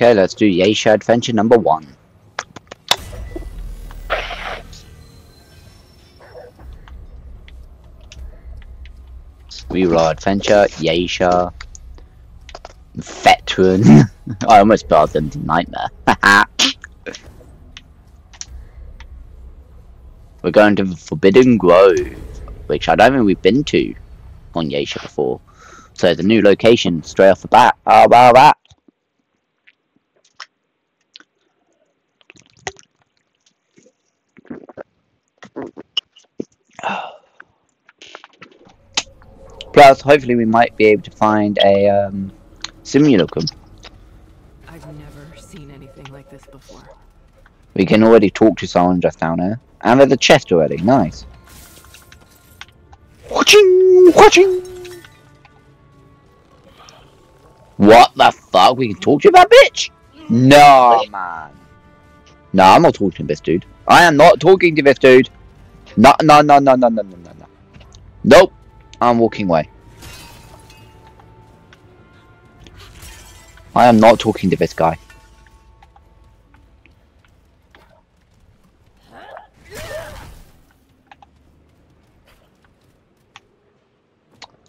Okay, let's do Yaesha Adventure number one. We roll Adventure, Yaesha, Veteran. I almost spelled them to Nightmare. We're going to Forbidden Grove, which I don't think we've been to on Yaesha before. So the new location straight off the bat. How about that? Plus, hopefully we might be able to find a um, simulacrum. I've never seen anything like this before. We can already talk to someone just down there. And there's a chest already, nice. Watching, watching. What the fuck? We can talk to you about bitch? No, man. No, I'm not talking to this dude. I am not talking to this dude. No, no, no, no, no, no, no, no, no. Nope. I'm walking away. I am not talking to this guy.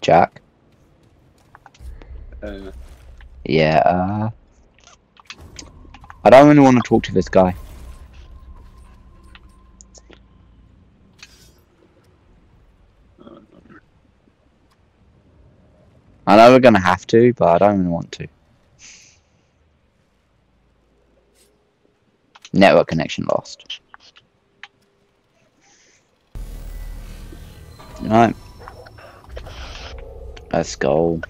Jack? Uh, Yeah, uh... I don't really want to talk to this guy. I know we're gonna have to, but I don't really want to. Network connection lost. Right. Let's go.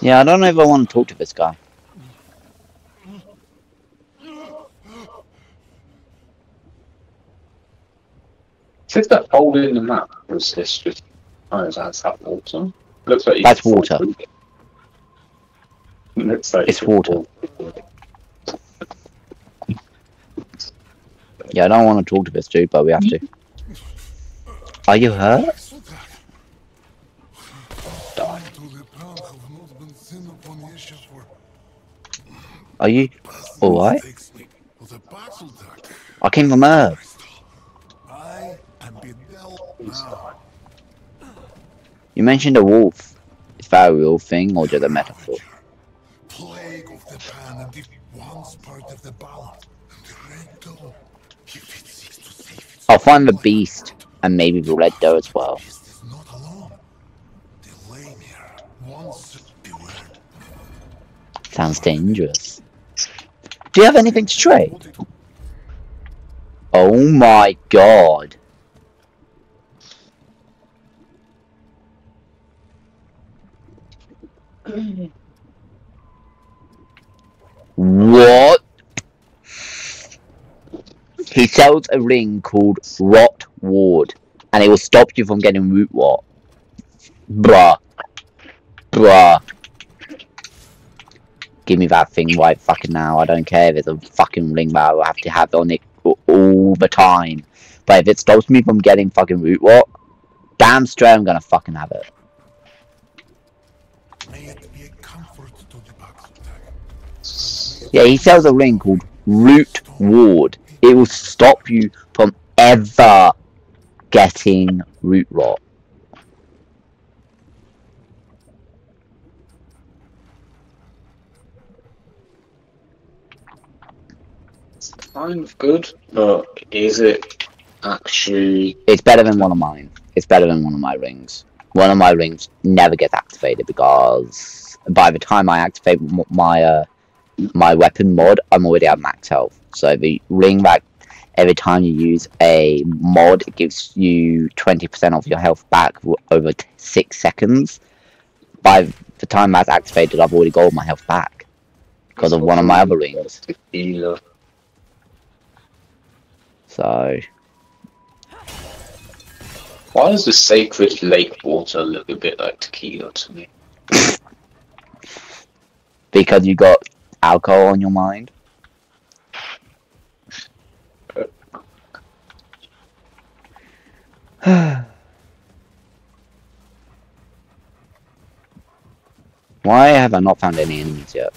Yeah, I don't know if I want to talk to this guy. is that hole in the map? Or is this just. Oh, is that, is that water? Looks like you That's water. it. Looks like It's can water. fall through it. Yeah, I don't want to talk to this dude, but we have to. Are you hurt? Die. Are you alright? I came from Earth. You mentioned a wolf. Is that a real thing or just a metaphor? Plague of the pan and it once part of the balance. And the red doe, if it seeks to save its I'll find the beast and maybe the red doe as well. beast is not alone. The Lamir once beware. Sounds dangerous. Do you have anything to trade? Oh my god. What? He sells a ring called Rot Ward, and it will stop you from getting root rot. Bruh. Bruh. Give me that thing right fucking now. I don't care if it's a fucking ring but I will have to have it on it all the time. But if it stops me from getting fucking root rot, damn straight I'm gonna fucking have it. may it be a comfort to the battle tag. Yeah, he sells a ring called Root Ward. It will stop you from ever getting root rot. Kind of good, but is it actually. It's better than one of mine. It's better than one of my rings. One of my rings never gets activated because by the time I activate my uh, my weapon mod, I'm already at max health. So the ring that every time you use a mod, it gives you 20% of your health back over t- six seconds. By the time that's activated, I've already got all my health back because of one of my other rings. So Why does the sacred lake water look a bit like tequila to me? because you got alcohol on your mind. Why have I not found any enemies yet?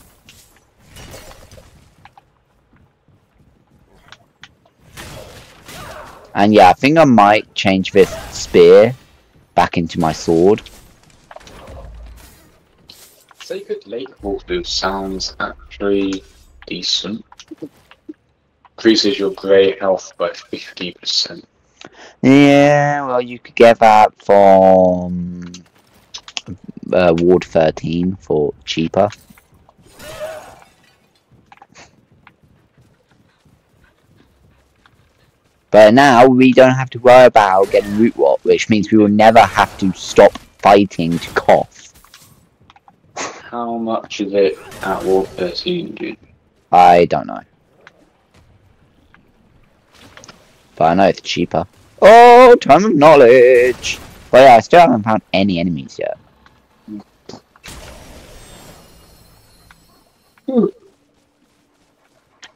And yeah, I think I might change this spear back into my sword. Sacred Lake Wolf Boost sounds actually decent. Increases your grey health by 50%. Yeah, well, you could get that from uh, Ward 13 for cheaper. But now we don't have to worry about getting root rot, which means we will never have to stop fighting to cough. How much is it at Ward 13, dude? I don't know. But I know it's cheaper. Oh, time of knowledge! But yeah, I still haven't found any enemies yet.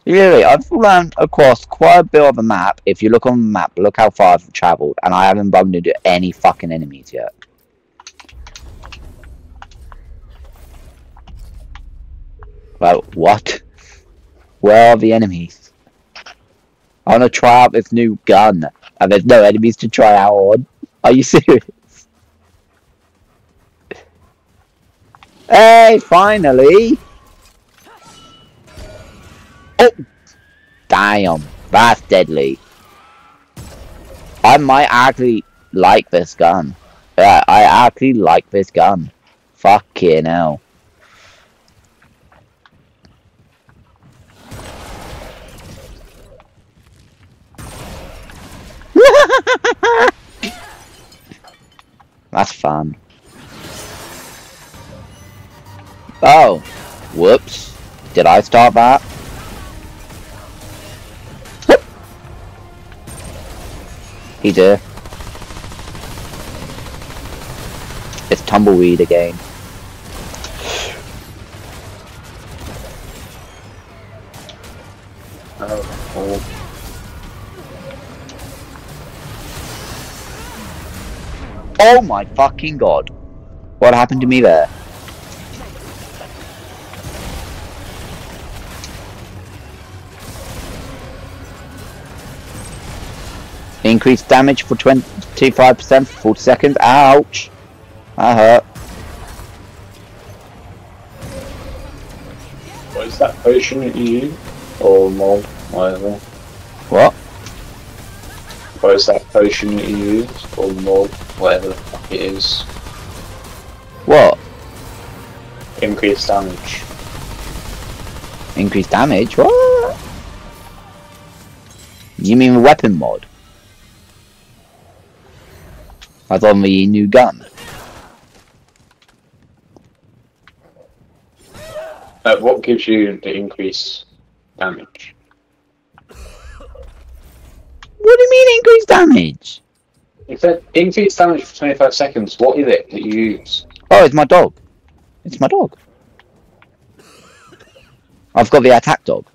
Really, I've run across quite a bit of a map. If you look on the map, look how far I've travelled, and I haven't bumped into any fucking enemies yet. Well, what? Where are the enemies? I want to try out this new gun, and there's no enemies to try out on. Are you serious? Hey, finally! Oh! Damn, that's deadly. I might actually like this gun. Yeah, I actually like this gun. Fucking hell. That's fun. Oh, whoops. Did I start that? He did. It's tumbleweed again. Oh, oh. Oh my fucking god. What happened to me there? Increased damage for 25% for 40 seconds. Ouch. That hurt. What is that potion that you use? Or mold, whatever. What? What is that potion that you use? Or mold, whatever the fuck it is. What? Increased damage. Increased damage? What? You mean weapon mod? I thought the new gun. Uh, what gives you the increased damage? What do you mean increased damage? It said increased damage for 25 seconds. What is it that you use? Oh, it's my dog. It's my dog. I've got the attack dog.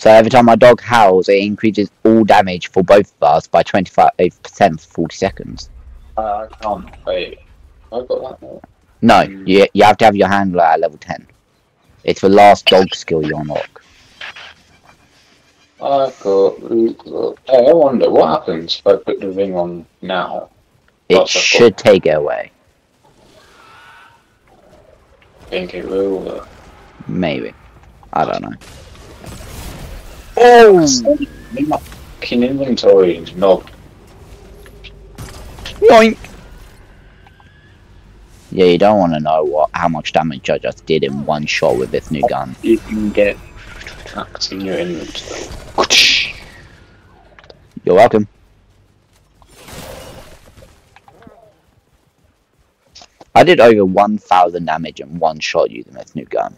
So every time my dog howls, it increases all damage for both of us by 25% for 40 seconds. Uh, I can't wait. I've got that now. No, you, you have to have your handler at level 10. It's the last dog skill you unlock. I've got. Hey, I wonder what happens if I put the ring on now. It What's that should take it away. I think it will. uh, Maybe. I don't know. Oh! In my fucking inventory, no. Yoink! Yeah, you don't want to know what how much damage I just did in one shot with this new gun. You can get attacked in your inventory. You're welcome. I did over 1,000 damage in one shot using this new gun.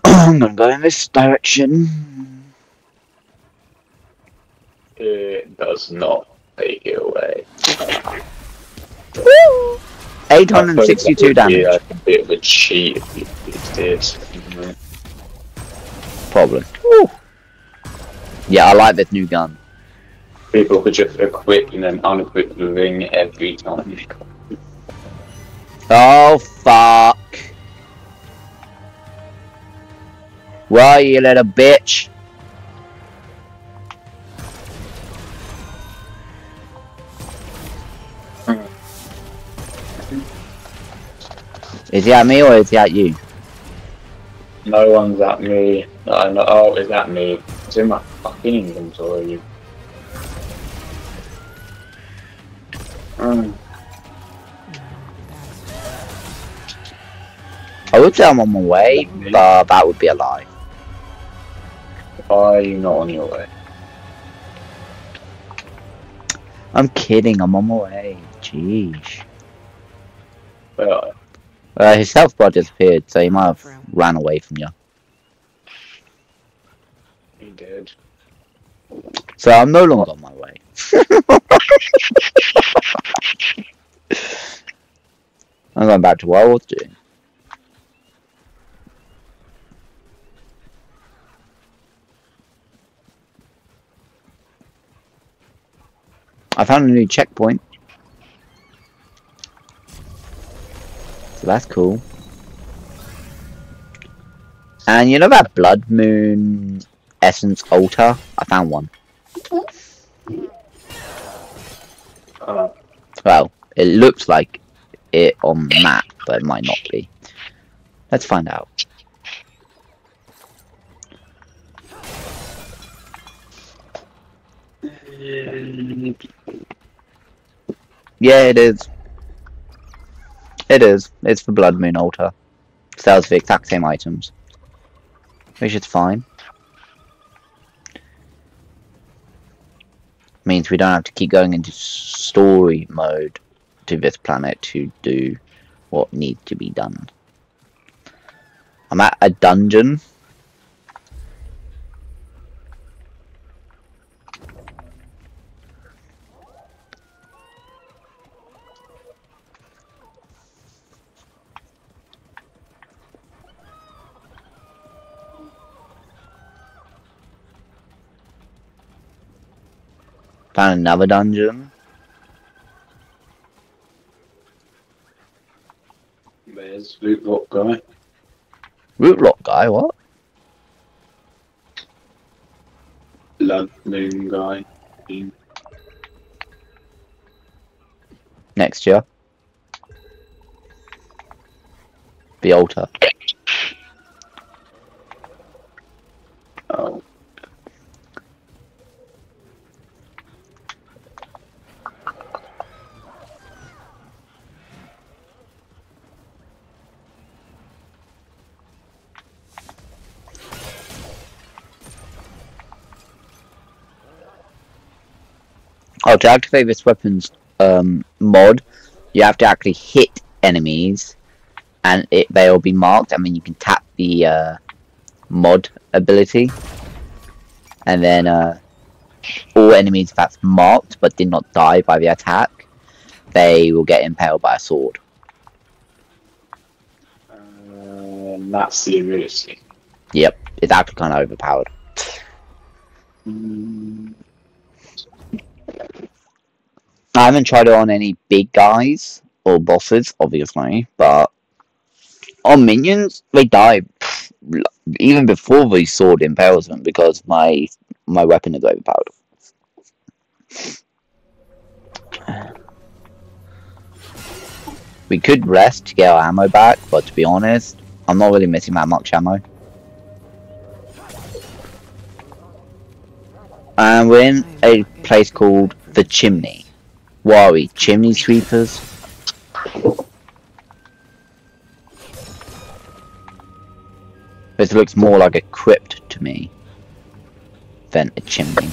I'm gonna go in this direction. It does not. take it away. Woo! 862 damage. Yeah, a bit of a cheat if you did this. you know. Probably. Woo. Yeah, I like this new gun. People could just equip and then unequip the ring every time. Oh, fuck. Are you, little bitch? Is he at me or is he at you? No one's at me. No, no, oh, is that me? It's in my fucking inventory. Mm. I would say I'm on my way, but that would be a lie. Why are you not on your way? I'm kidding, I'm on my way. Jeez. Well, Uh, his health bar disappeared, so he might have ran away from you. he did. So I'm no longer on my way. I'm going back to what I was doing. I found a new checkpoint. So that's cool. And you know that Blood Moon Essence altar? I found one. Uh, Well, it looks like it on the map, but it might not be. Let's find out. Yeah, it is. It is. It's the Blood Moon altar. Sells the exact same items. Which is fine. Means we don't have to keep going into story mode to this planet to do what needs to be done. I'm at a dungeon. Found another dungeon. there's Luke Rock guy. Root lock guy, what? Blood Moon guy. Next year. The altar. Oh, Oh, to activate this weapons um, mod, you have to actually hit enemies, and it they will be marked. I mean, you can tap the uh, mod ability, and then uh, all enemies that's marked but did not die by the attack, they will get impaled by a sword. um, that's the. Yep, it's actually kind of overpowered. Mm. I haven't tried it on any big guys or bosses, obviously, but on minions, they die even before the sword impales them because my my weapon is overpowered. We could rest to get our ammo back, but to be honest, I'm not really missing that much ammo. And we're in a place called the Chimney. What are we? Chimney sweepers? This looks more like a crypt to me than a chimney.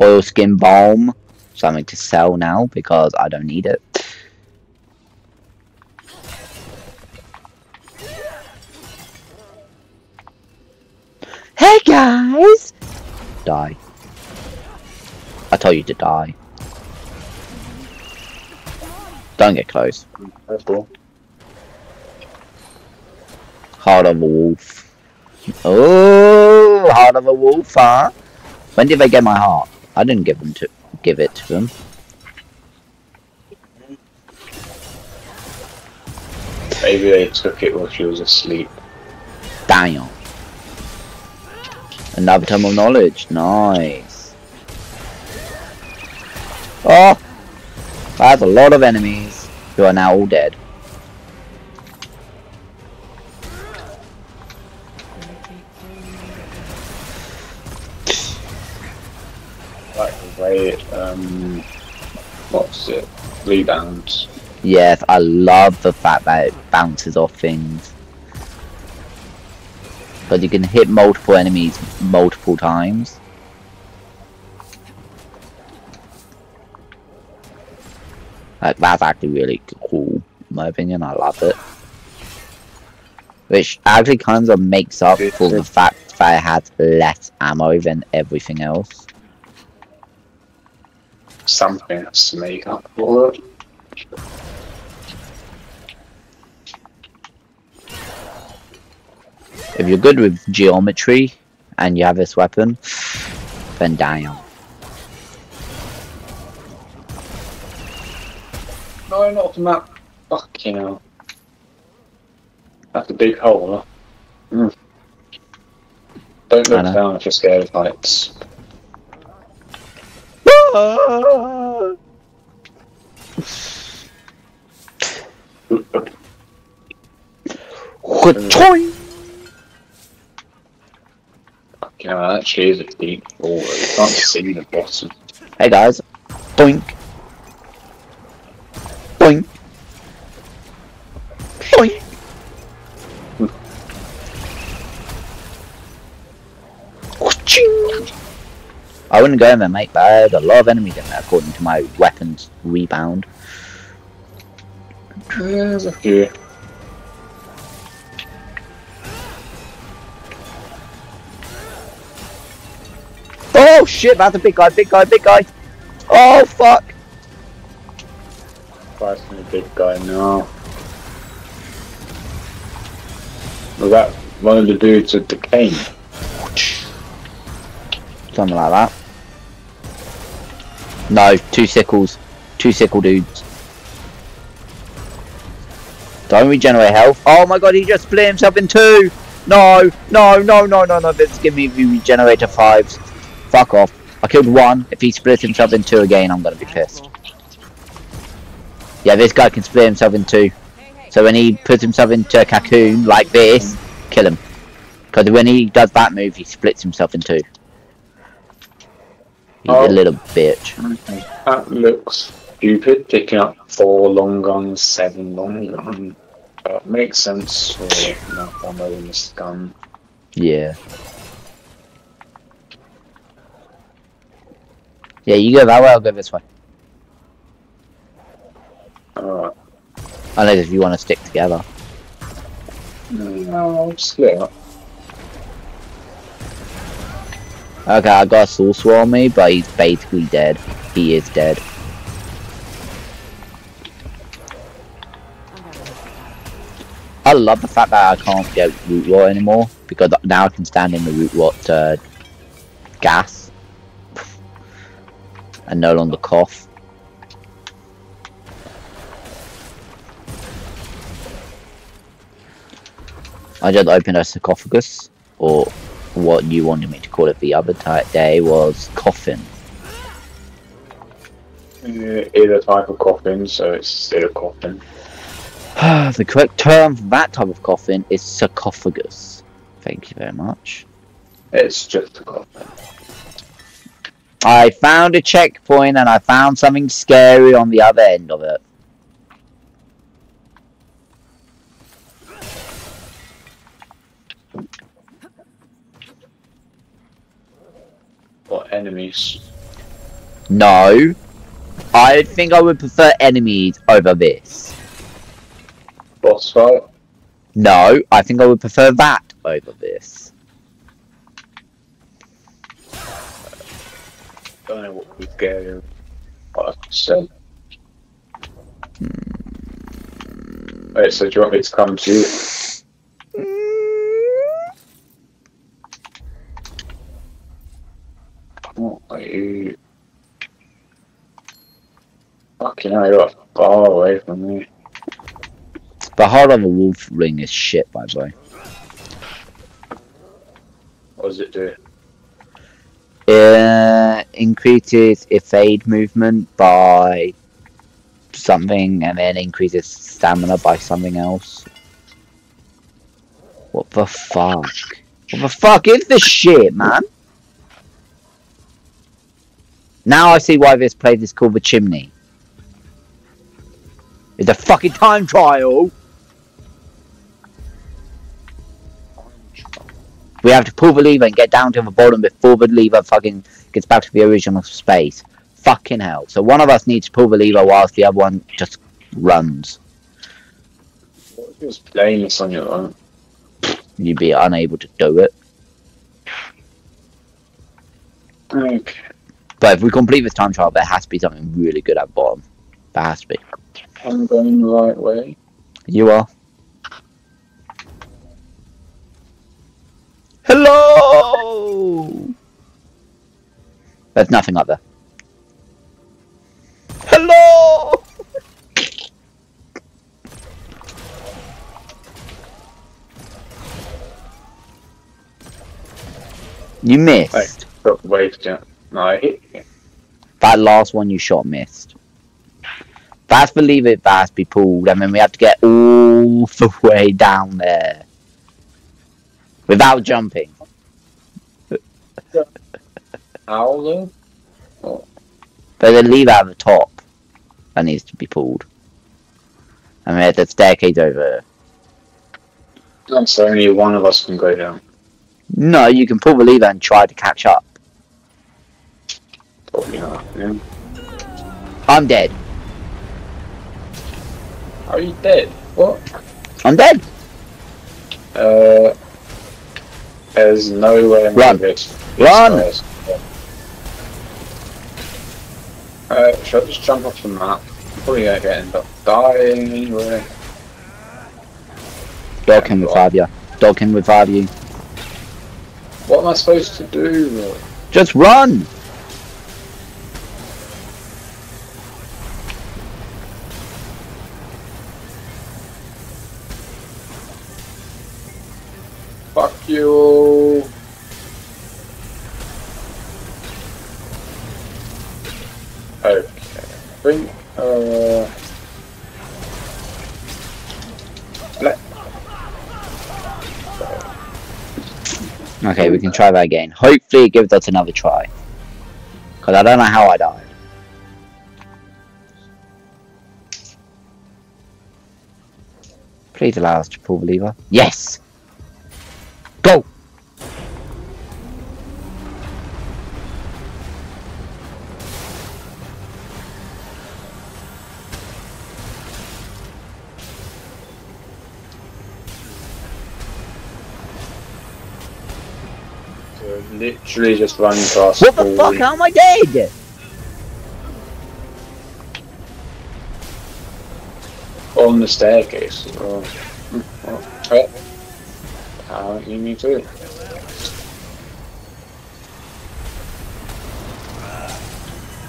Oil skin balm. Something to sell now because I don't need it. Die. I told you to die. Don't get close. Heart of a wolf. Oh, heart of a wolf, huh? When did they get my heart? I didn't give them to give it to them. Maybe they took it while she was asleep. Damn. Another tome of knowledge. Nice. Oh! That's a lot of enemies who are now all dead. Like wait, um what's it? Rebounds. Yes, I love the fact that it bounces off things. But you can hit multiple enemies multiple times. Like, that's actually really cool, in my opinion. I love it. Which actually kind of makes up for the fact that it has less ammo than everything else. Something has to make up for it. If you're good with geometry and you have this weapon, then damn. No, not from that fucking hell. That's a big hole, huh? Mm. Don't look down if you're scared of heights. Choing! Fucking hell, that actually is a deep hole. You can't see the bottom. Hey guys, boink, boink, boink. I wouldn't go in there, mate, but there's a lot of enemies in there according to my weapons rebound. There's Oh shit, that's a big guy, big guy, big guy. Oh fuck. Fighting a big guy now. Was that one of the dudes with the cane? Something like that. No, two sickles. Two sickle dudes. Don't regenerate health. Oh my god, he just split himself in two! No, no, no, no, no, no, Vince, give me regenerator fives. Fuck off. I killed one. If he splits himself in two again, I'm gonna be pissed. Yeah, this guy can split himself in two. So when he puts himself into a cocoon like this, kill him. Because when he does that move, he splits himself in two. He's Oh. a little bitch. That looks stupid, picking up four long guns, seven long guns. But makes sense for enough ammo in this gun. Yeah. Yeah, you go that way, I'll go this way. Alright. Unless if you want to stick together. No, I'll split up. Okay, I got a sorcerer on me, but he's basically dead. He is dead. I love the fact that I can't get root rot anymore because now I can stand in the root rot uh, gas and no longer cough. I just opened a sarcophagus, or what you wanted me to call it the other day was coffin. Uh, Either type of coffin, so it's still a coffin. the correct term for that type of coffin is sarcophagus. Thank you very much. It's just a coffin. I found a checkpoint and I found something scary on the other end of it. What enemies? No. I think I would prefer enemies over this. Boss fight? No, I think I would prefer that over this. Don't know what we go. What I said. Wait, so do you want me to come to you? What are you? Fucking hell, you're far away from me. The heart of a wolf ring is shit, by the way. What does it do? It increases evade movement by something and then increases stamina by something else. What the fuck? What the fuck is this shit, man? Now I see why this place is called the chimney. It's a fucking time trial! We have to pull the lever and get down to the bottom before the lever fucking gets back to the original space. Fucking hell. So one of us needs to pull the lever whilst the other one just runs. What if you was playing this on your own? You'd be unable to do it. Okay. But if we complete this time trial, there has to be something really good at bottom. There has to be. I'm going the right way. You are. Hello! There's nothing up there. Hello! You missed. Right. Got waved. No, I hit you. That last one you shot missed. That's believe it, that has to be pulled, and then we have to get all the way down there. Without jumping. Owl There's a lever at the top that needs to be pulled. I mean, a staircase over? So only one of us can go down. No, you can pull the lever and try to catch up. Probably not. Yeah. I'm dead. Are you dead? What? I'm dead. Uh, there's no way I'm Run. gonna get Run. stairs. Uh, should I just jump off the map? I'm probably gonna get end up dying anyway. Dog can revive you. Dog can revive you. What am I supposed to do? Just run! Fuck you! Can try that again. Hopefully it gives us another try. Because I don't know how I died. Please allow us to pull the lever. Yes! Go! Literally just run across What the fuck? How am I dead? on the staircase. Oh, oh, oh. How you need to?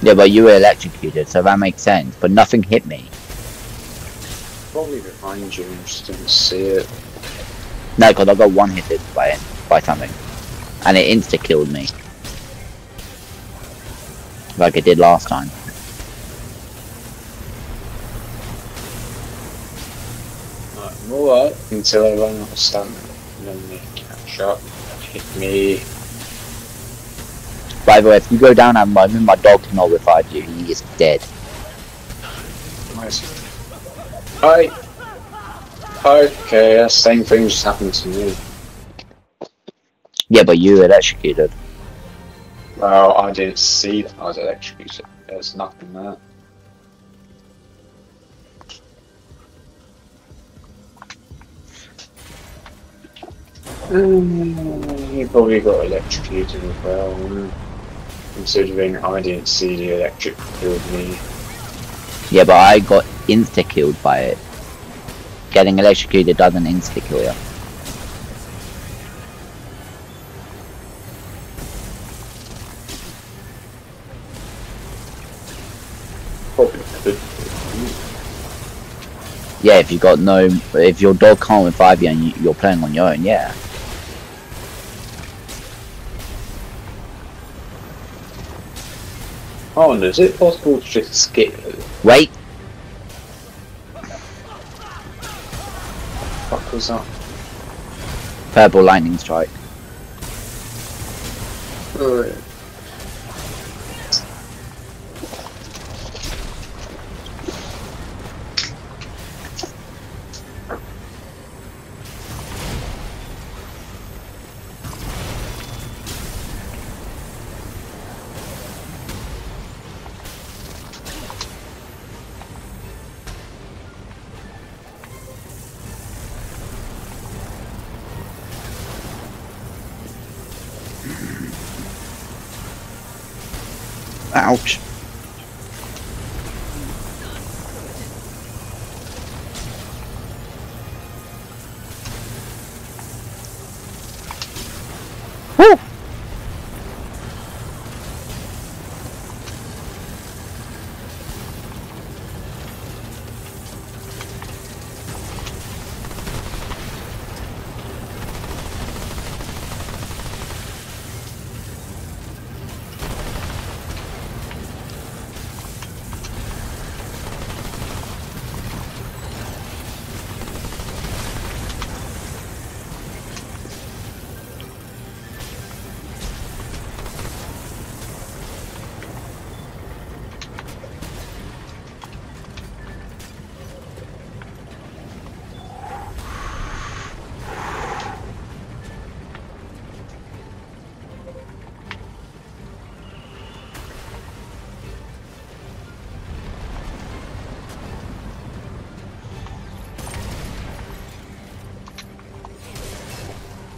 Yeah, but you were electrocuted, so that makes sense. But nothing hit me. Probably behind you, just didn't see it. No, because I got one hit by it, by something. And it insta killed me. Like it did last time. Right, I'm alright until I run out of stamina. And then they catch up, hit me. By the way, if you go down at the moment, my dog cannot revive you. He is dead. Nice. Hi. Okay, same thing just happened to me. Yeah, but you were electrocuted. Well, I didn't see that I was electrocuted. There's nothing there. Mm, you probably got electrocuted as well. considering I didn't see the electric kill me. Yeah, but I got insta killed by it. Getting electrocuted doesn't insta kill you. Yeah, if you got no, if your dog can't revive you and you, you're playing on your own, yeah. Oh, and is it possible to just skip it? Wait, What was that? purple lightning strike. Ouch.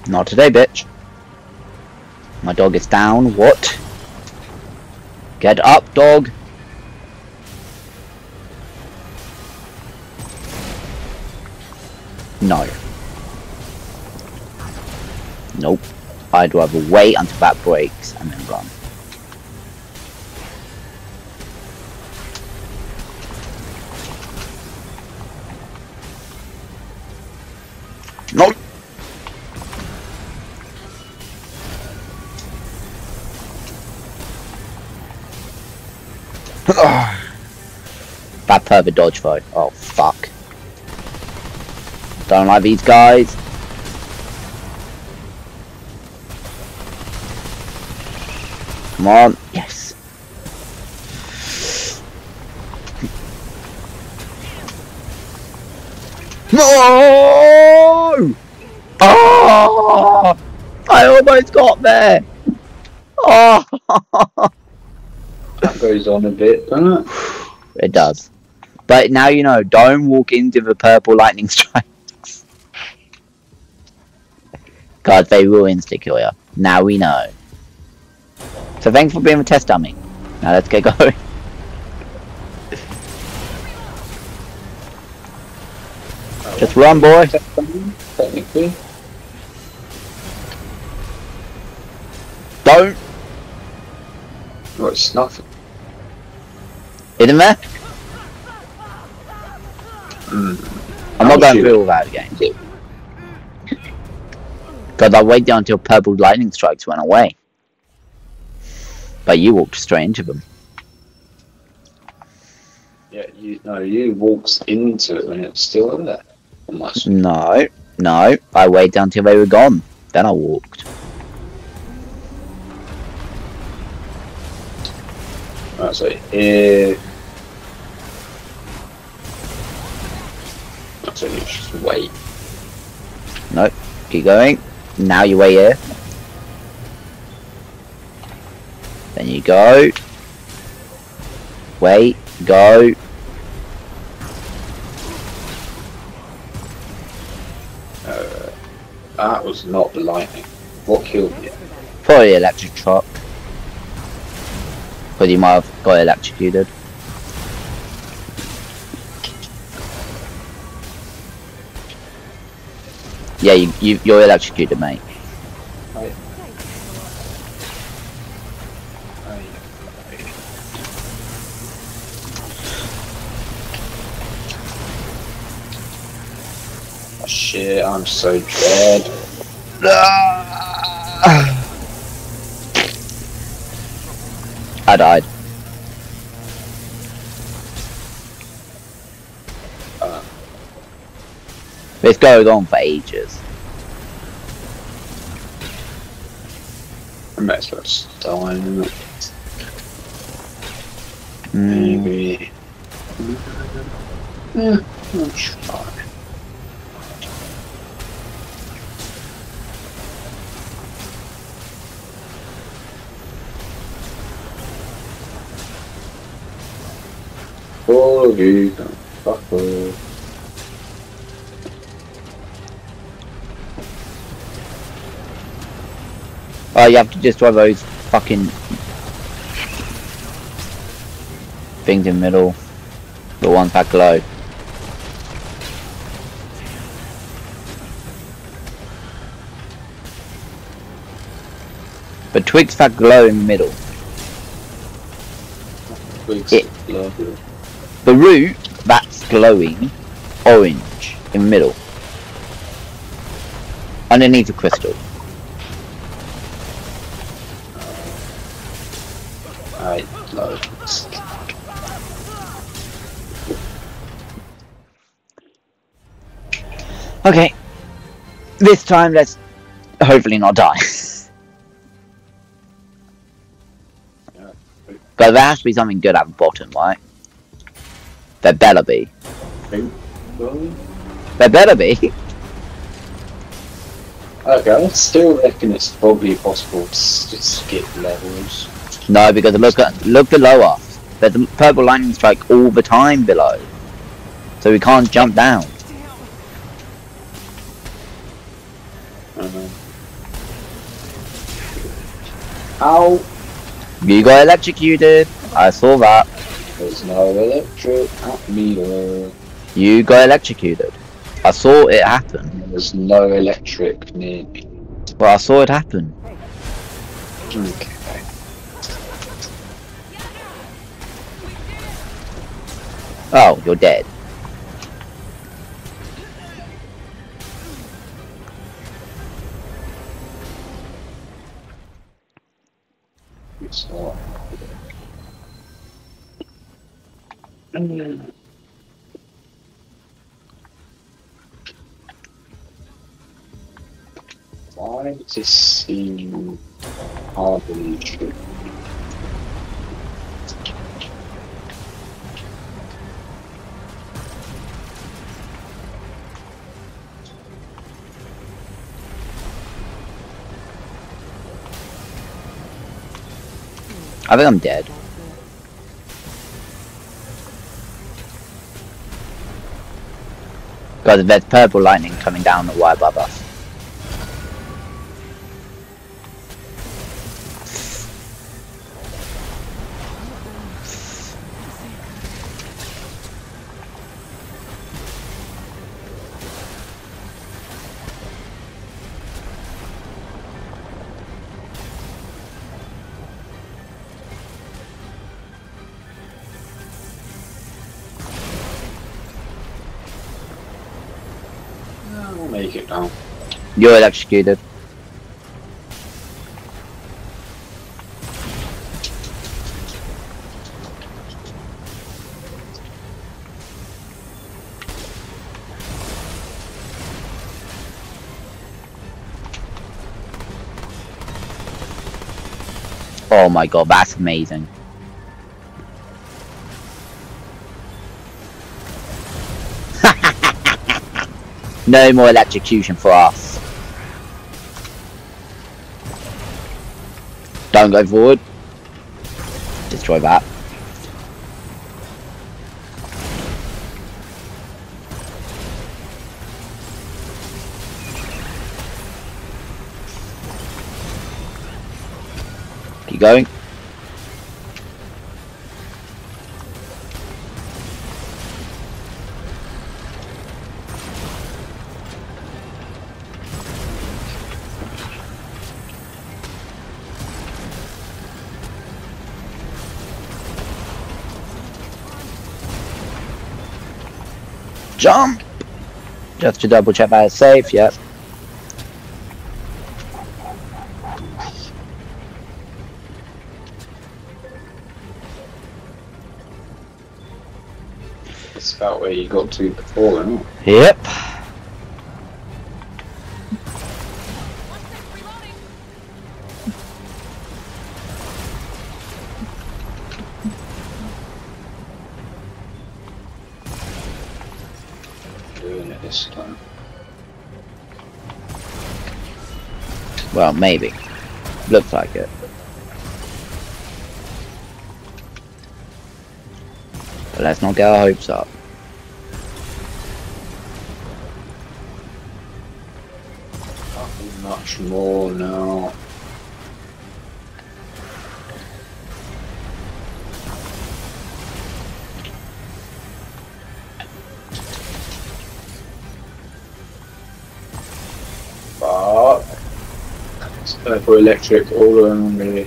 Not today, bitch. My dog is down. What? Get up, dog. No. Nope. I'd rather wait until that breaks and then run. Bad pervert dodge though. Oh fuck. Don't like these guys. Come on. Yes. No! Oh! I almost got there. Oh! That goes on a bit, doesn't it? It does. But now you know, don't walk into the purple lightning strikes. God, they will insta kill you. Now we know. So thanks for being a test dummy. Now let's get going. Just run, boy. Technically. Don't. Well, it's nothing. Isn't there? Mm. I'm not Oh, going shoot. through all that again. God, I waited until purple lightning strikes went away. But you walked straight into them. Yeah, you no, you walked into it when it's still there. Almost. No, no. I waited until they were gone. Then I walked. Right, so here. So you just wait. Nope. Keep going. Now you wait here. Then you go. Wait. Go. Uh, that was not the lightning. What killed you? Probably electric shock. Because you might have got electrocuted. Yeah, you, you, you're electrocuted, mate. Right. Oh, shit, I'm so dead. I died. This goes on for ages. I might as well just die in it. Mm, Maybe. Yeah, I'll try. All of you Oh, you have to destroy those fucking things in the middle. The ones that glow. The twigs that glow in the middle. Twigs It- love. The root that's glowing orange in the middle. Underneath the crystal. Okay. This time let's hopefully not die. But there has to be something good at the bottom, right? There better be. There better be. Okay, I still reckon it's probably possible to skip levels. No, because look at look below us. There's a purple lightning strike all the time below. So we can't jump down. Ow! You got electrocuted. I saw that. There's no electric at me. You got electrocuted. I saw it happen. There's no electric near me. Well, I saw it happen. Okay. Oh, you're dead. Mm. Why does this seem hardly I think I'm dead. Because there's purple lightning coming down right above us. You're electrocuted. Oh my god, that's amazing. no more electrocution for us. Don't go forward. Destroy that. Keep going. Jump! Just to double check that it's safe, yep. It's about where you got to before? Yep. Well, maybe. Looks like it. But let's not get our hopes up. Nothing much more now. Purple electric all around. Yeah,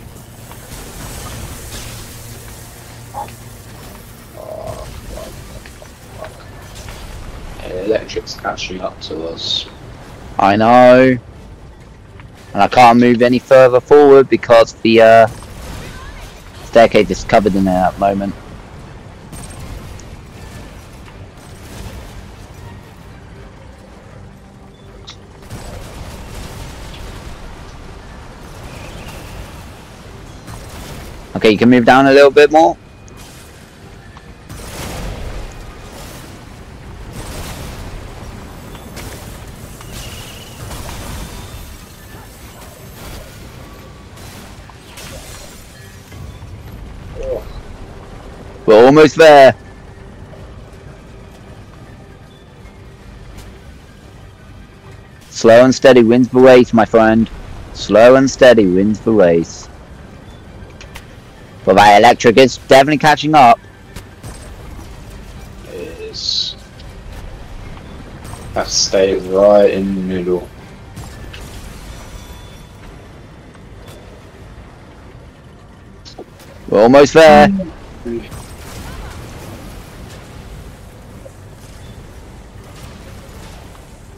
electric's catching up to us. I know. And I can't move any further forward because the uh, staircase is covered in it at the moment. Okay, you can move down a little bit more. We're almost there. Slow and steady wins the race, my friend. Slow and steady wins the race. But that electric is definitely catching up. is that stays right in the middle. We're almost there.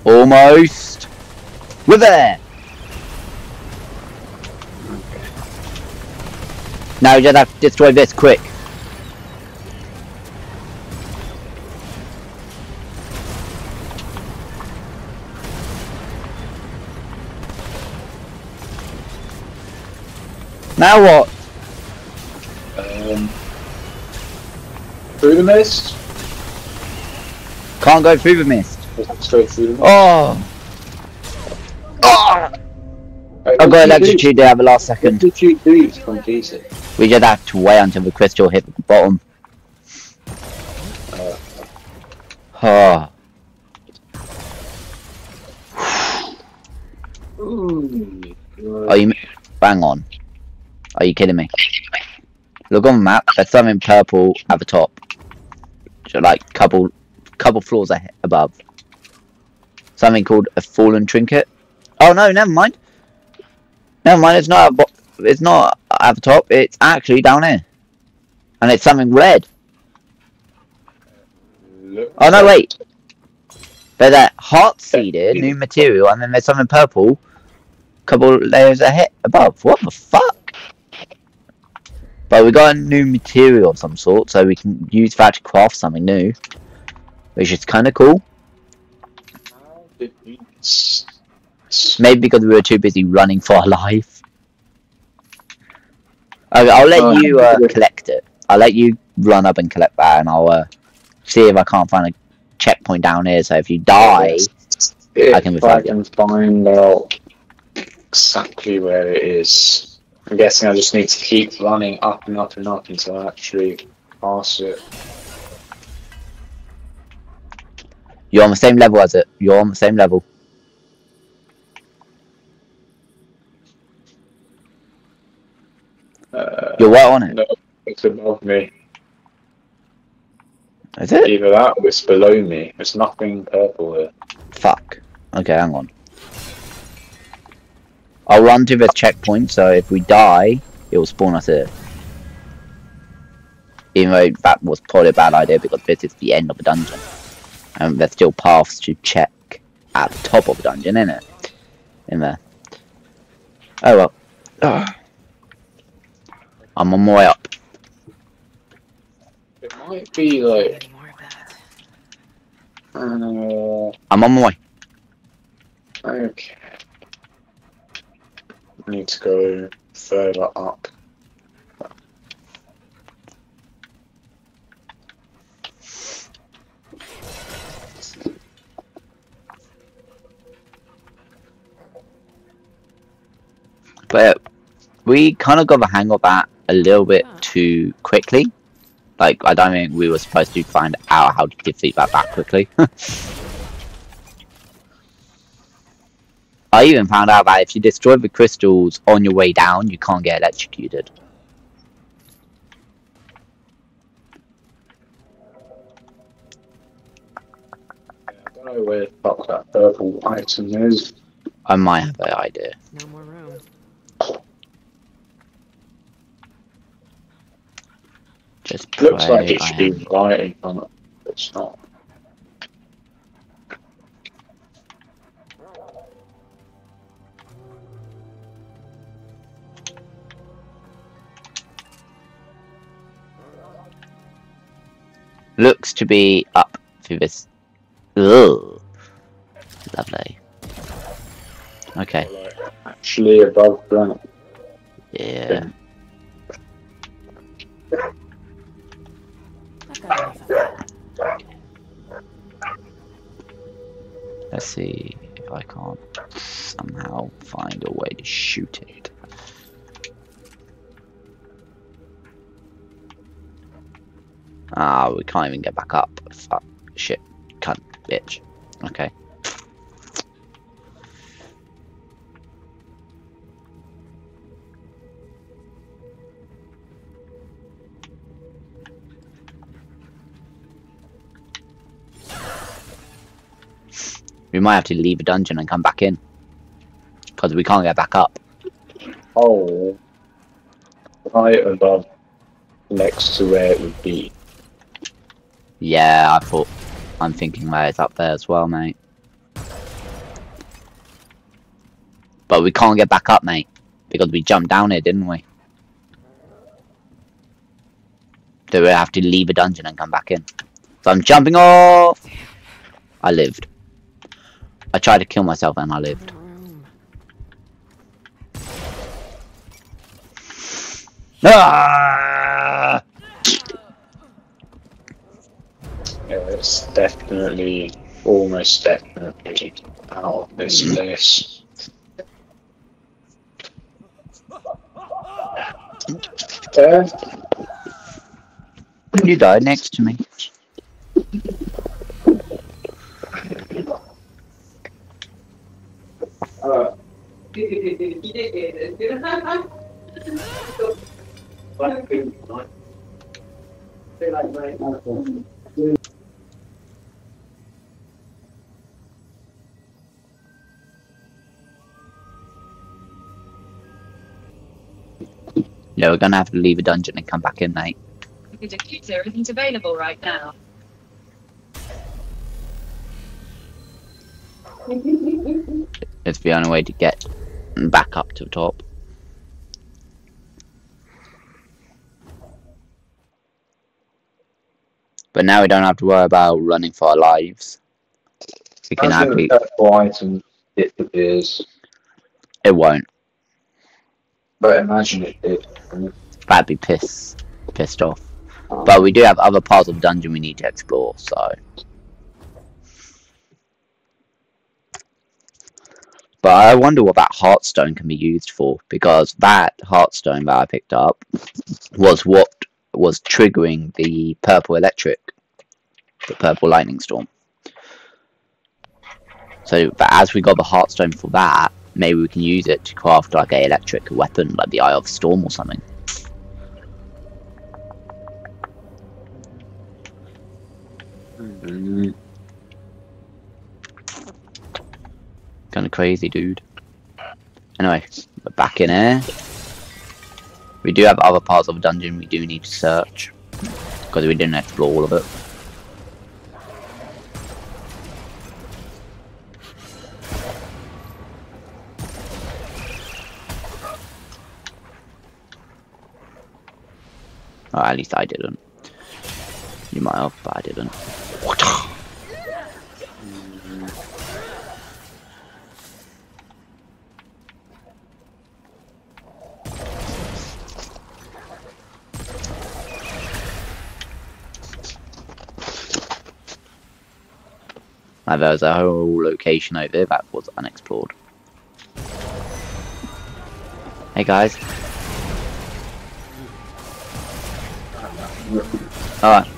Almost. We're there. Now you just have to destroy this quick. Now what? Um, through the mist? Can't go through the mist. Straight through the mist. Oh! Oh! Wait, I what got did you electrocuted at the last do? What second. did you do complete it? We just have to wait until the crystal hit the bottom. Uh, Oh. ooh, Are you? Bang on. Are you kidding me? Look on the map. There's something purple at the top. So like couple, couple floors above. Something called a fallen trinket. Oh no, never mind. Never mind. It's not. Bo- it's not at the top. It's actually down here, and it's something red. look- Oh no, wait. There's a heart seeded new material, and then there's something purple. Couple layers ahead above. What the fuck? But we got a new material of some sort, so we can use that to craft something new, which is kind of cool. How did you s- s- Maybe because we were too busy running for our life. Okay, I'll let you uh, collect it. I'll let you run up and collect that, and I'll uh, see if I can't find a checkpoint down here. So if you die, If I can I can find out exactly where it is. I'm guessing I just need to keep running up and up and up until I actually pass it. You're on the same level as it. You're on the same level. Uh, You're right on it. no, it's above me. Is it? Either that or it's below me. There's nothing purple here. Fuck. Okay, hang on. I'll run to the checkpoint, so if we die, it will spawn us here. Even though that was probably a bad idea because this is the end of the dungeon. And there's still paths to check at the top of the dungeon, isn't it? In there. Oh well. Ugh. I'm on my way up. It might be like. Any more of that? Uh, I'm on my way. okay. I need to go further up. But we kind of got the hang of that a little bit ah. too quickly. Like, I don't think we were supposed to find out how to defeat that back quickly. I even found out that if you destroy the crystals on your way down, you can't get electrocuted. I don't know where the fuck that purple item is. I might have an idea. No more room. Looks like it should be am- writing on it. but It's not. looks to be up through this. Ugh. Lovely. Okay. Actually above ground. Yeah. Let's see if I can't somehow find a way to shoot it. Ah, we can't even get back up. Fuck. Shit. Cunt. Bitch. Okay. We might have to leave a dungeon and come back in. Because we can't get back up. Oh. Right above next to where it would be. Yeah, I thought. I'm thinking that it's up there as well, mate. But we can't get back up, mate. Because we jumped down here, didn't we? So we have to leave a dungeon and come back in. So I'm jumping off! I lived. I tried to kill myself and I lived. Ah! Yeah, it's definitely, almost definitely out of this place. There. You died next to me. Yeah, we're gonna have to leave a dungeon and come back in, mate. Because Akuta isn't available right now. It's the only way to get back up to the top. But now we don't have to worry about running for our lives. We can Imagine happily. the purple item disappears. It won't. But imagine it did. I'd be pissed, pissed off. Oh. But we do have other parts of the dungeon we need to explore, so. But I wonder what that heartstone can be used for, because that heartstone that I picked up was what was triggering the purple electric, the purple lightning storm. So, but as we got the heartstone for that, maybe we can use it to craft like a electric weapon, like the Eye of Storm or something. Mm, Kind of crazy, dude. Anyway, we're back in here. We do have other parts of the dungeon we do need to search. Because we didn't explore all of it. At least I didn't. You might have, but I didn't. Like, there was a whole location over there that was unexplored. Hey guys. Alright.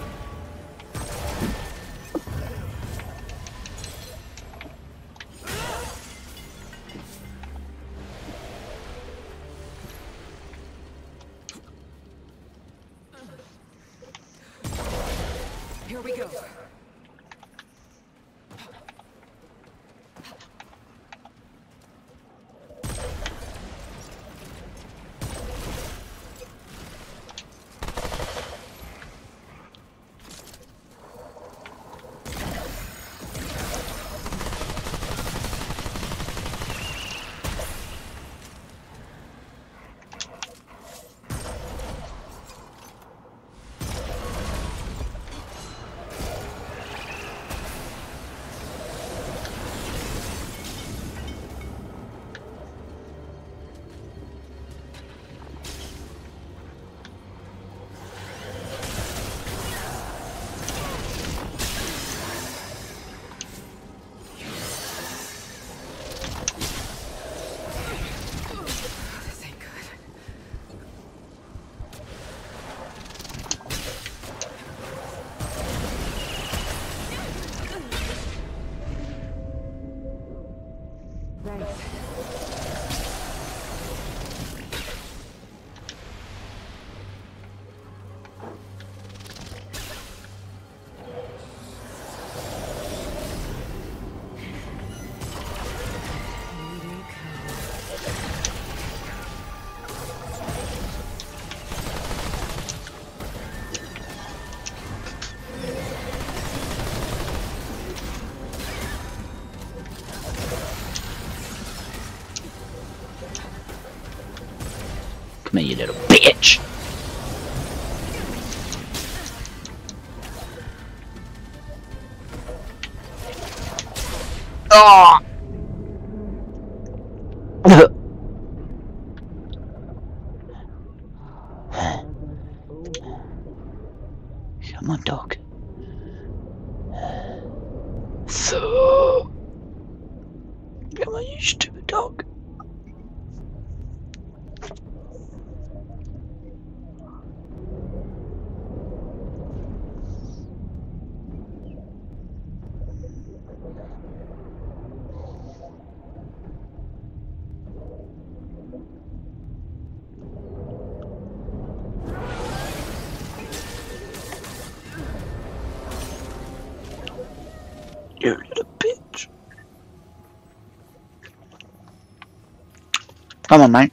Mate.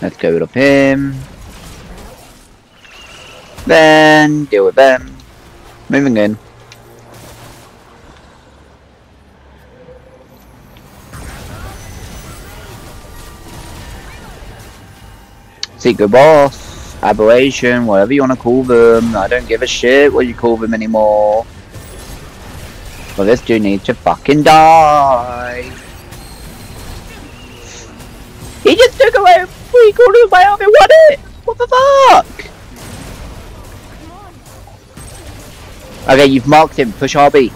Let's rid of him. Then deal with them. Moving in. Secret boss, aberration, whatever you want to call them. I don't give a shit what you call them anymore. But this dude needs to fucking die. He just took away three quarters of my army. What it? What the fuck? Okay, you've marked him. Push RB.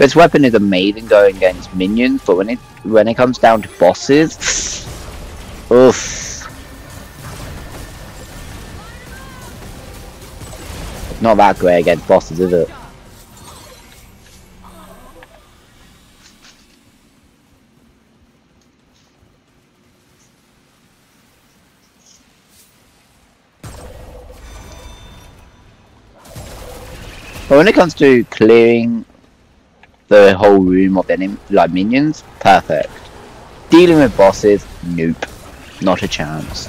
This weapon is amazing going against minions, but when it when it comes down to bosses, oof. Not that great against bosses, is it? But when it comes to clearing the whole room of enemy like minions, perfect. Dealing with bosses, nope. Not a chance.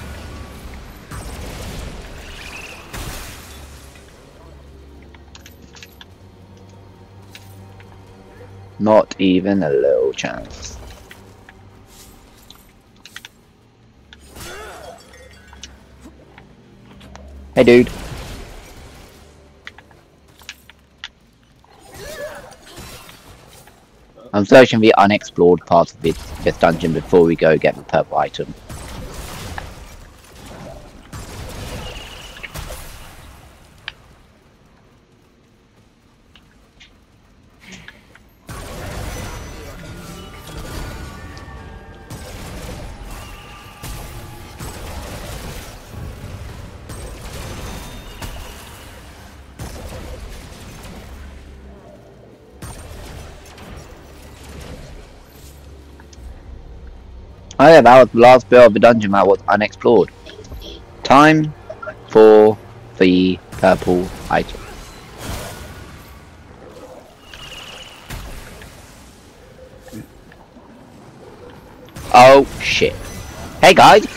Not even a little chance. Hey dude. I'm searching the unexplored parts of this, this dungeon before we go get the purple item. Was the last bit of the dungeon that was unexplored. Time for the purple item. Oh shit. Hey guys!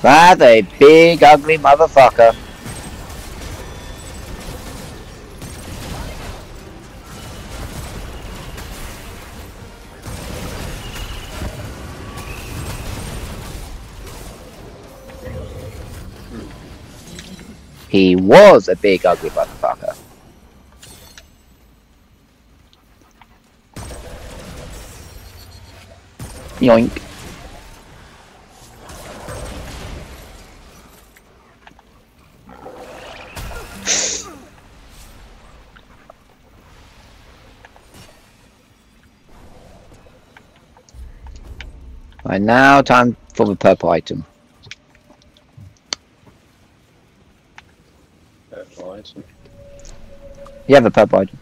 That's a big ugly motherfucker. He was a big ugly motherfucker. Yoink. Right now, time for the purple item. Purple item. You have a purple item.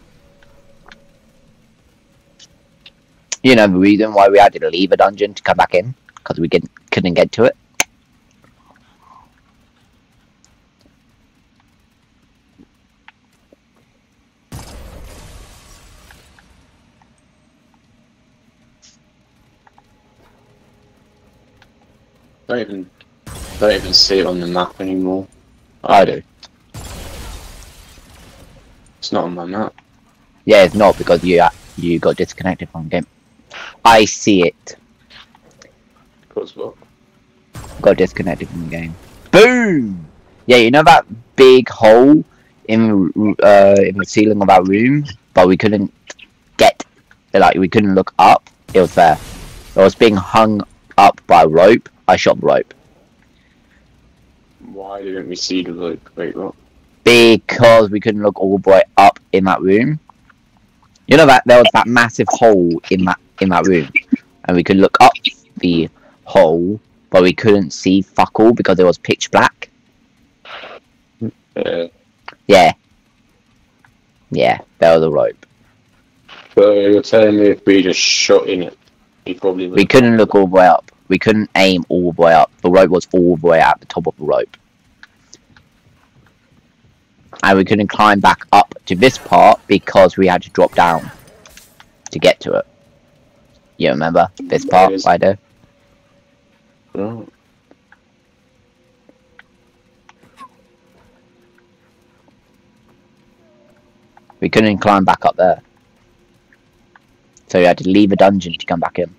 You know the reason why we had to leave a dungeon to come back in? Because we couldn't, couldn't get to it. Don't even don't even see it on the map anymore. I do. It's not on my map. Yeah, it's not because you you got disconnected from the game. I see it. Because what? Got disconnected from the game. Boom! Yeah, you know that big hole in uh in the ceiling of our room, but we couldn't get like we couldn't look up. It was there. It was being hung up by rope. I shot the rope Why didn't we see the rope? Wait, what? Because we couldn't look all the way up in that room. You know that there was that massive hole in that in that room, and we could look up the hole, but we couldn't see fuck all because it was pitch black. Yeah. Yeah, yeah, there was a rope. But you're telling me if we just shot in it, we probably. We couldn't look all the way up. We couldn't aim all the way up. The rope was all the way at the top of the rope. And we couldn't climb back up to this part because we had to drop down to get to it. You remember this part. Rido? Right. We couldn't climb back up there. So we had to leave a dungeon to come back in.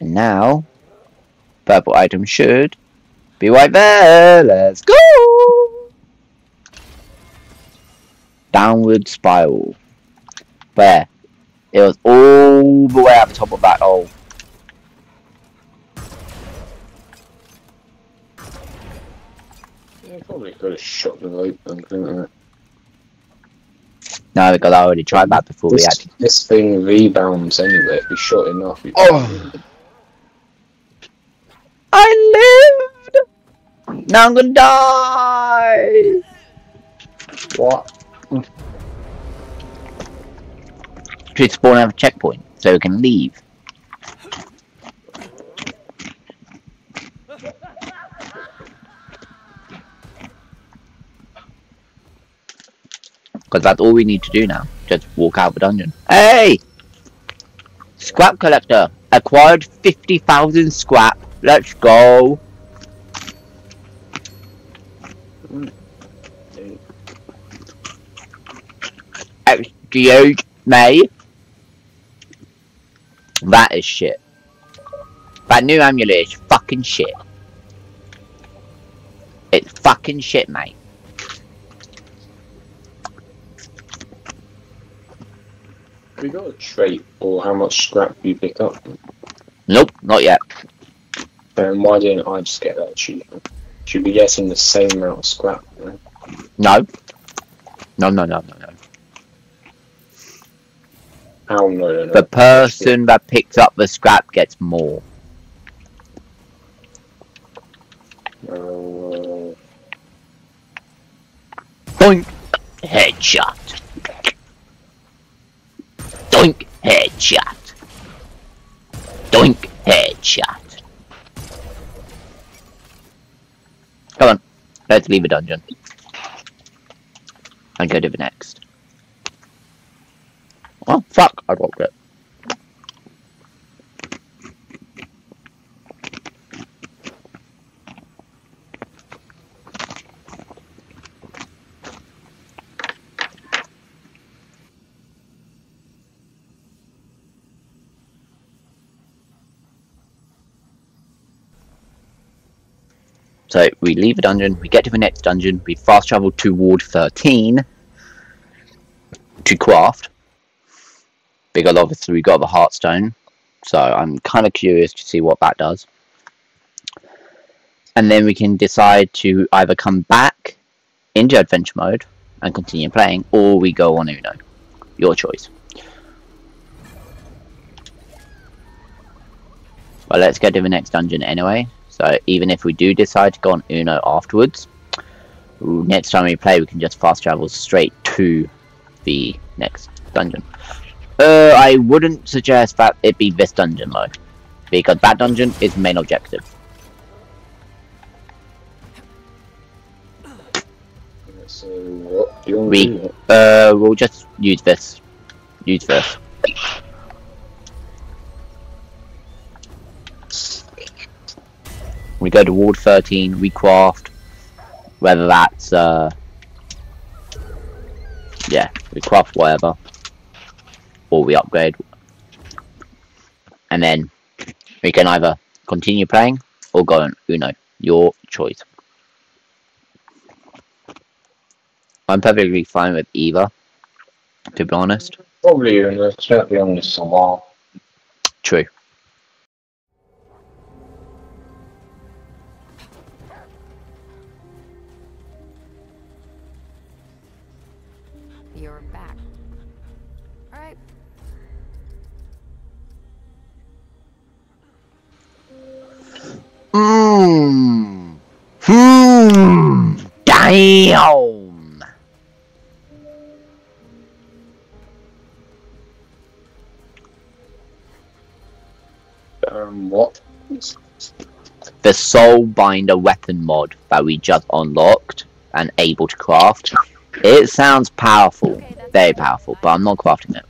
And now, purple item should be right there. Let's go! Downward spiral. Where? It was all the way at the top of that hole. Yeah, probably could have shot them open, couldn't it? No, because I already tried that before we This, actually. this thing rebounds anyway. If you shot enough, you Oh. I lived! Now I'm gonna die! What? Should spawn out a checkpoint so we can leave. Because that's all we need to do now. Just walk out of the dungeon. Hey! Scrap collector. Acquired 50,000 scrap. Let's go. Excuse me. That is shit. That new amulet is fucking shit. It's fucking shit, mate. Have you got a trait or how much scrap do you pick up? Nope, not yet. And why didn't I just get that achievement? Should be getting the same amount of scrap. Right? No. No, no, no, no, no. How no no no. The person that picks up the scrap gets more. Uh, Doink! Headshot. Doink! Headshot. Doink! Headshot. Come on, let's leave a dungeon. And go to the next. Oh, fuck, I dropped it. So we leave a dungeon, we get to the next dungeon, we fast travel to Ward 13 to craft. Because obviously we got the Heartstone. So I'm kind of curious to see what that does. And then we can decide to either come back into adventure mode and continue playing, or we go on Uno. Your choice. Well, let's go to the next dungeon anyway. So even if we do decide to go on Uno afterwards, next time we play, we can just fast travel straight to the next dungeon. Uh, I wouldn't suggest that it be this dungeon though, because that dungeon is main objective. so what do you want We- to do? Uh, we'll just use this. Use this. We go to Ward 13, we craft, whether that's, uh, yeah, we craft whatever, or we upgrade, and then we can either continue playing or go on Uno, your choice. I'm perfectly fine with either, to be honest. Probably be honest a while. True. Hmm. Damn. Um, what? The Soulbinder weapon mod that we just unlocked and able to craft. It sounds powerful, Okay, very powerful, but I'm not crafting it.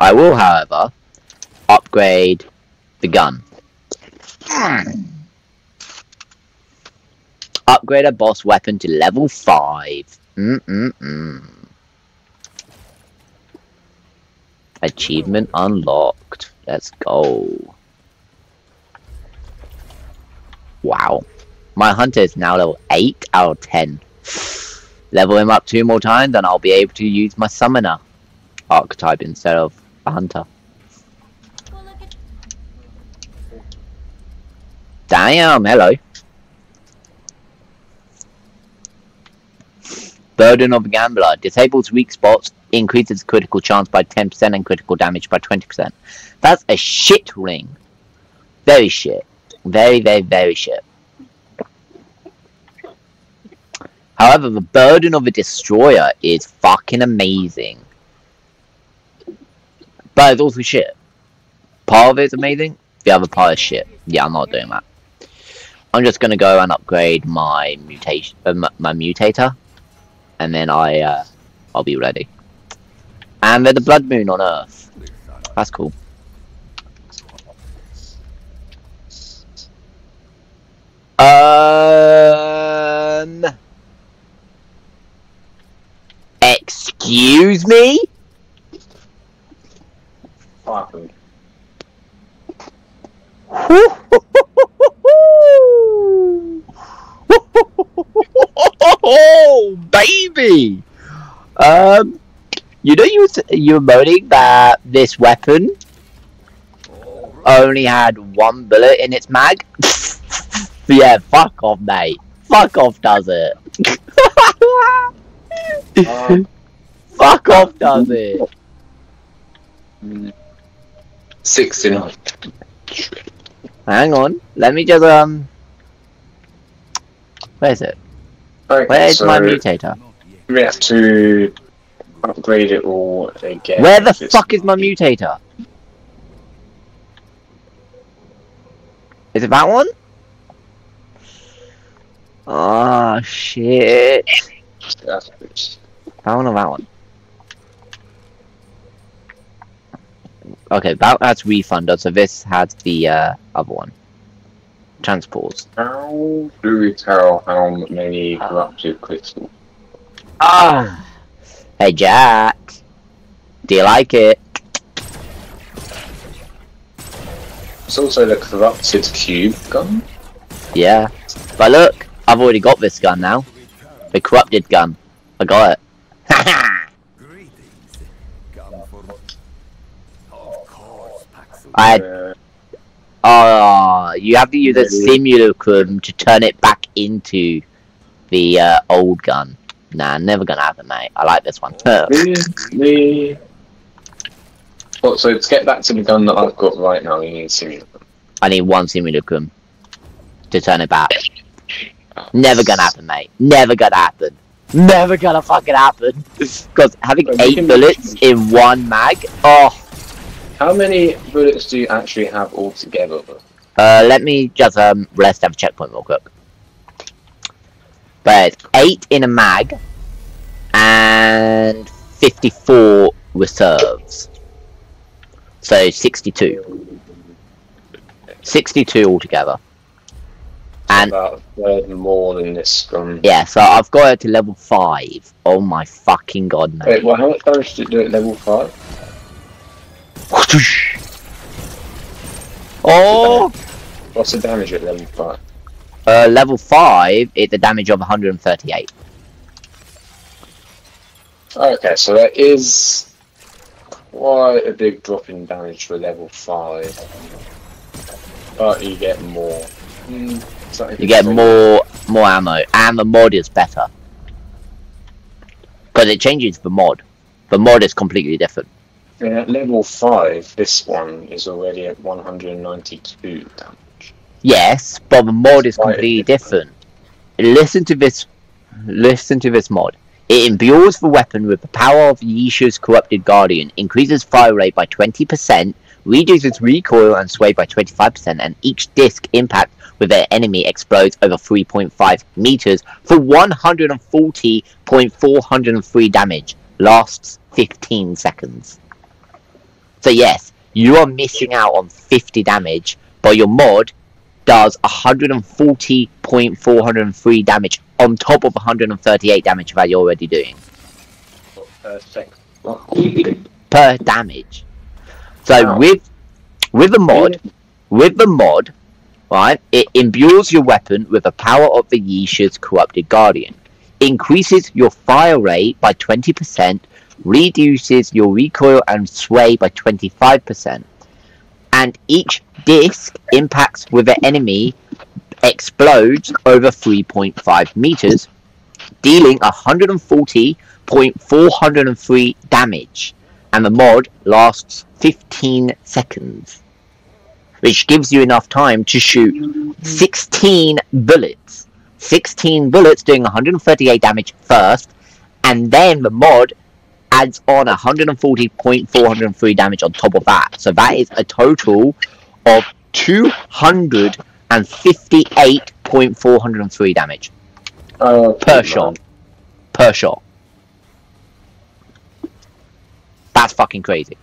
I will, however, upgrade the gun. Upgrade a boss weapon to level 5. Mm-mm-mm. Achievement unlocked. Let's go. Wow. My hunter is now level 8 out of 10. Level him up two more times and I'll be able to use my summoner archetype instead of a hunter. Damn, hello. Burden of a Gambler. Disables weak spots, increases critical chance by 10% and critical damage by 20%. That's a shit ring. Very shit. Very, very, very shit. However, the Burden of a Destroyer is fucking amazing. But it's also shit. Part of it's amazing, the other part is shit. Yeah, I'm not doing that. I'm just gonna go and upgrade my mutation, uh, m- my mutator, and then I, uh, I'll be ready. And there's the blood moon on Earth. That's cool. Um. Excuse me? Fucking Oh, baby! Um, you know you was, you were moaning that this weapon only had one bullet in its mag? yeah, fuck off, mate. Fuck off, does it? Um, fuck off, does it? Sixty-nine. Hang on, let me just, um... Where is it? Okay, Where is so my mutator? we have to upgrade it all again. Where the It's- fuck is my mutator? Is it that one? Oh shit. That's it. That one or that one? Okay, that has refunder, so this has the uh, other one. Transports. How do we tell how many corrupted crystals? Ah! Hey Jack! Do you like it? It's also the corrupted cube gun. Yeah. But look, I've already got this gun now. The corrupted gun. I got it. Greetings. Come for Of course, Paxil. I had Uh, Oh, you have to use a simulacrum to turn it back into the uh, old gun. Nah, never gonna happen, mate. I like this one. the... Well, so to get back to the gun that I've got right now, you need to. I need one simulacrum to turn it back. Never gonna happen, mate. Never gonna happen. Never gonna fucking happen. Because having eight bullets in one mag, oh, How many bullets do you actually have altogether? Uh, let me just um let's have a checkpoint real quick. But eight in a mag and fifty-four reserves. So sixty-two. Sixty-two altogether. And about a third more than this yeah, so I've got it to level five. Oh my fucking god, Wait, mate. well, how much damage did it do at level five? Oh, What's the damage at level five? uh, level five, it's a damage of 138. Okay, so that is quite a big drop in damage for level five, but you get more. That You get more more ammo, and the mod is better. Because it changes the mod. The mod is completely different. At level five, this one is already at 192 damage. Yes, but the mod is completely different. different. Listen to this. Listen to this mod. It imbues the weapon with the power of Yaesha's corrupted guardian, increases fire rate by 20%, reduces recoil and sway by 25%, and each disc impact with an enemy explodes over 3.5 meters for 140.403 damage. Lasts 15 seconds. So yes, you are missing out on 50 damage, but your mod does 140.403 damage on top of 138 damage that you're already doing Per damage. So Wow. with with the mod, with the mod, right, it imbues your weapon with the power of the Yaesha's corrupted guardian, increases your fire rate by 20%, reduces your recoil and sway by 25%, and each disc impacts with an enemy explodes over 3.5 meters, dealing 140.403 damage, and the mod lasts 15 seconds, which gives you enough time to shoot 16 bullets. 16 bullets doing 138 damage first, and then the mod adds on 140.403 damage on top of that. So that is a total of 258.403 damage Oh, per shot. Per shot. That's fucking crazy.